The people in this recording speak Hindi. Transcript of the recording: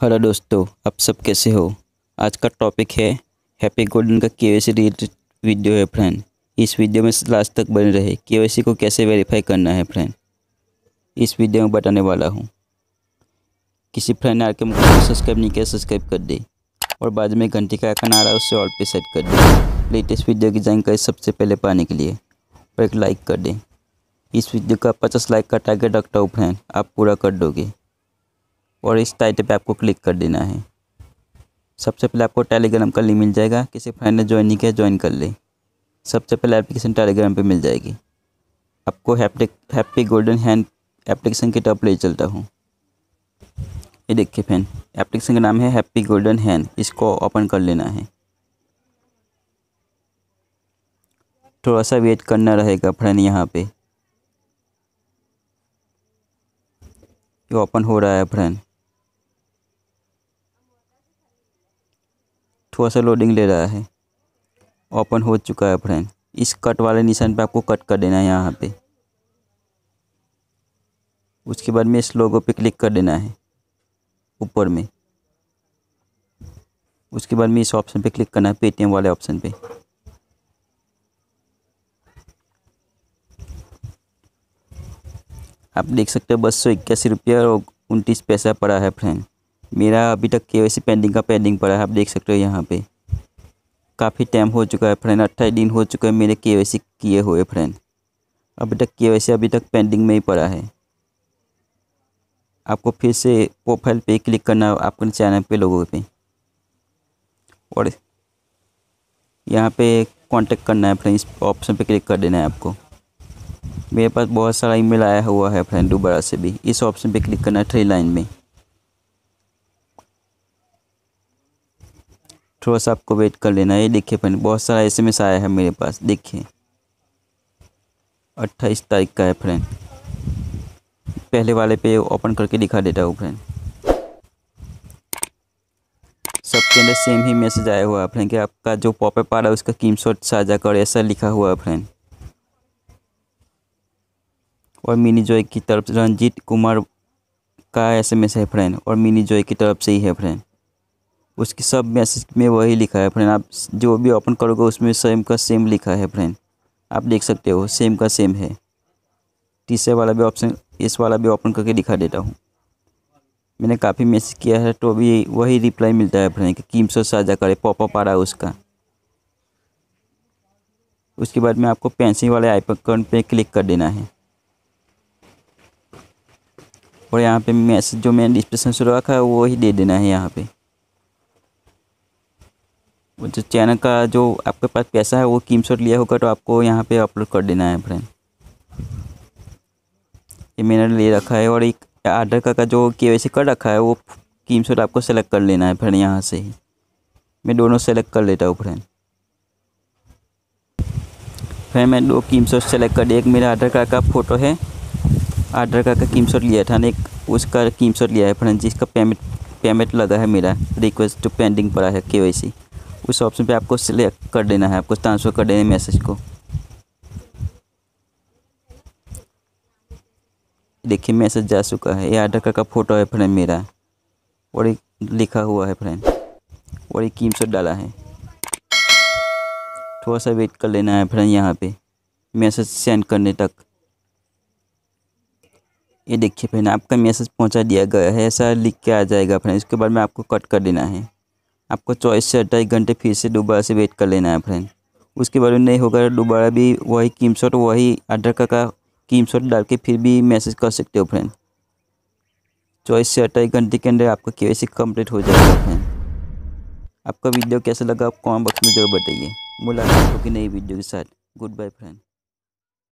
हेलो दोस्तों, आप सब कैसे हो? आज का टॉपिक है हैप्पी गोल्डन का के रिलेटेड वीडियो है फ्रेंड इस वीडियो में लास्ट तक बने रहे। के को कैसे वेरीफाई करना है फ्रेंड इस वीडियो में बताने वाला हूँ। किसी फ्रेंड ने आके मुझे सब्सक्राइब नहीं किया सब्सक्राइब कर दे। और बाद में घंटे का आइकन आ रहा है उससे ऑल पे सेट कर दे। लेटेस्ट वीडियो की जानकारी सबसे पहले पाने के लिए और एक लाइक कर दें। इस वीडियो का पचास लाइक का टारगेट रखता हूँ फ्रेंड आप पूरा कर दोगे। और इस टाइटल पे आपको क्लिक कर देना है। सबसे पहले आपको टेलीग्राम का लिंक मिल जाएगा। किसी फ्रेंड ने ज्वाइन नहीं किया, ज्वाइन कर ले। सबसे पहले एप्लीकेशन टेलीग्राम पे मिल जाएगी। आपको हैप्पी गोल्डन हैंड एप्लीकेशन के टॉप ले चलता हूँ। ये देखिए फ्रेंड एप्लीकेशन का नाम है हैप्पी गोल्डन हैंड इसको ओपन कर लेना है। थोड़ा सा वेट करना रहेगा फ्रेंड यहाँ पे। ये ओपन हो रहा है फ्रेंड थोड़ा सा लोडिंग ले रहा है। ओपन हो चुका है फ्रेंड। इस कट वाले निशान पे आपको कट कर देना है यहाँ पे। उसके बाद में इस लोगो पे क्लिक कर देना है। ऊपर में। उसके बाद में इस ऑप्शन पे क्लिक करना है पेटीएम वाले ऑप्शन पे। आप देख सकते हो, बस सौ इक्यासी रुपया और उनतीस पैसा पड़ा है फ्रेंड। मेरा अभी तक के वैसे पेंडिंग का पेंडिंग पड़ा है, आप देख सकते हो यहाँ पे। काफ़ी टाइम हो चुका है फ्रेंड अट्ठाईस दिन हो चुका है मेरे के किए हुए फ्रेंड अभी तक के अभी तक पेंडिंग में ही पड़ा है। आपको फिर से प्रोफ़ाइल पे क्लिक करना है आपके चैनल पे लोगों पे। और यहाँ पे कांटेक्ट करना है फ्रेंड इस ऑप्शन पे क्लिक कर देना है आपको। मेरे पास बहुत सारा ईमेल आया हुआ है फ्रेंड दोबारा से भी। इस ऑप्शन पे क्लिक करना है थ्री लाइन में। थोड़ा सा आपको वेट कर लेना है। ये देखिए फ्रेंड बहुत सारा एसएमएस आया है मेरे पास, देखिए। अट्ठाईस तारीख का है फ्रेंड पहले वाले पे ओपन करके दिखा देता हूँ फ्रेंड सबके अंदर सेम ही मैसेज आया हुआ है फ्रेंड कि आपका जो पॉपअप आ रहा है, उसका कीम शॉट साझा कर, ऐसा लिखा हुआ है फ्रेंड और मिनी जॉय की तरफ़ से रंजीत कुमार का एसएमएस है फ्रेंड और मिनी जॉय की तरफ़ से ही है फ्रेंड उसकी सब मैसेज में वही लिखा है फ्रेंड आप जो भी ओपन करोगे उसमें सेम का सेम लिखा है फ्रेंड आप देख सकते हो सेम का सेम है। तीसरे वाला भी ऑप्शन इस वाला भी ओपन करके दिखा देता हूँ। मैंने काफ़ी मैसेज किया है तो भी वही रिप्लाई मिलता है फ्रेंड कीम से साझा करे पॉपअप आ रहा है उसका। उसके बाद में आपको पेंसिल वाले आइकन पे क्लिक कर देना है। और यहाँ पे मैसेज जो मैंने डिस्क्रिप्शन से रखा है, वो ही दे देना है यहाँ पे। जो चैनल का जो आपके पास पैसा है वो कीम शॉट लिया होगा तो आपको यहाँ पे अपलोड कर देना है फ्रेंड ये मैंने ले रखा है और एक आधार का, का जो के कर रखा है वो कीम शॉट आपको सेलेक्ट कर लेना है फ्रेंड यहाँ से ही। मैं दोनों सेलेक्ट कर लेता हूँ फ्रेंड फ्रेंड मैं दो कीम शॉट सेलेक्ट कर दिया। एक मेरा आधार कार्ड का फ़ोटो है। आधार कार्ड का कीम शॉट लिया था एक उसका कीम शॉट लिया है फ्रेंड जिसका पेमेंट पेमेंट लगा है मेरा। रिक्वेस्ट टू पेंडिंग पड़ा है के उस ऑप्शन पे आपको सिलेक्ट कर देना है, आपको ट्रांसफ़र कर देना है मैसेज को। देखिए मैसेज जा चुका है। ये आधार कार्ड का फ़ोटो है फ्रेंड मेरा। और एक लिखा हुआ है फ्रेंड और एक कीम शॉट डाला है। थोड़ा सा वेट कर लेना है फ्रेंड यहाँ पे। मैसेज सेंड करने तक। ये देखिए फ्रेंड आपका मैसेज पहुँचा दिया गया है। ऐसा लिख के आ जाएगा फ्रेंड इसके बाद में आपको कट कर देना है। आपको चौबीस से अट्ठाईस घंटे फिर से दोबारा से वेट कर लेना है फ्रेंड उसके बाद नहीं होगा दोबारा भी वही कीम शॉट वही आधार कार्ड का कीम शॉट डाल के फिर भी मैसेज कर सकते हो फ्रेंड चौबीस से अट्ठाईस घंटे के अंदर आपका के वाई कंप्लीट हो जाएगा फ्रेंड आपका वीडियो कैसा लगा आप कॉमेंट बॉक्स में ज़रूर बताइए। मुलाकात होगी नई वीडियो के साथ। Good bye friend